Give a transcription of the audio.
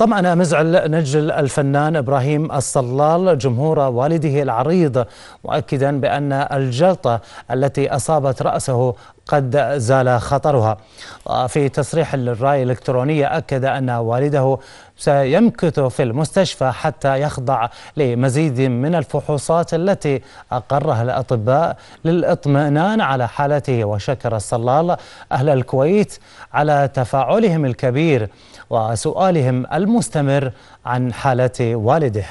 طمأن مزعل نجل الفنان إبراهيم الصلال جمهور والده العريض مؤكدا بأن الجلطة التي أصابت رأسه قد زال خطرها. وفي تصريح للرأي الإلكترونية أكد أن والده سيمكث في المستشفى حتى يخضع لمزيد من الفحوصات التي أقرها الأطباء للإطمئنان على حالته. وشكر الصلال أهل الكويت على تفاعلهم الكبير وسؤالهم المستمر عن حالة والده.